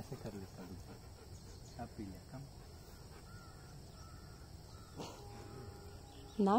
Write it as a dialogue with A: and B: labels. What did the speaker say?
A: ऐसे कर लेता हूँ आप पी लिया कम
B: နောက်